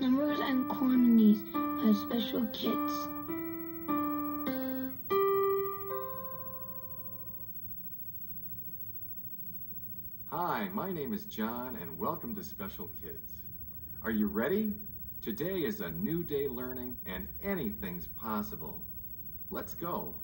numbers and quantities of special kids. Hi, my name is John and welcome to Special Kids. Are you ready? Today is a new day learning and anything's possible. Let's go.